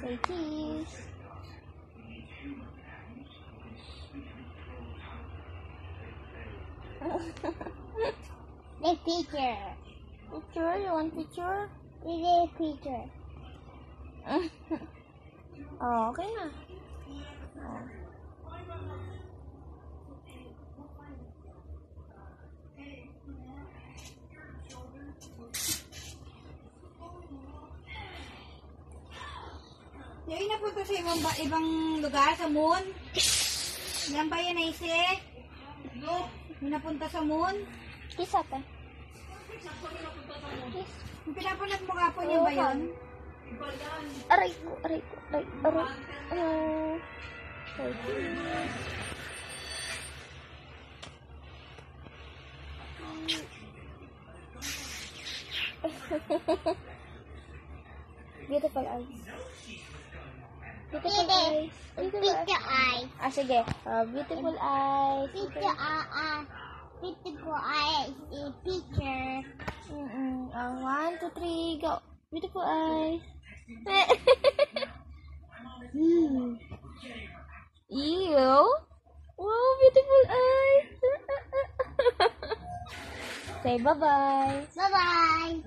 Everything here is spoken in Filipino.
Say cheese. The picture. Picture? You want picture? The picture. oh, okay na. Yung napunta sa ibang, ba- ibang lugar, sa moon. Yan ba yan, Aise? Yung napunta sa moon. Kiss ate. Yung pinapunat mo kapon niya ba yun? Aray ko, aray ko, aray, aray. Oh. Cheese. Beautiful eyes. Beautiful eyes. Beautiful eyes. Ah, sige. Ah, beautiful eyes. Picture eye. Uh, beautiful eye is a picture. Mm-mm. Ah, one, two, three, go. Beautiful eyes. Ew. Wow, beautiful eyes. Say bye-bye. Bye bye.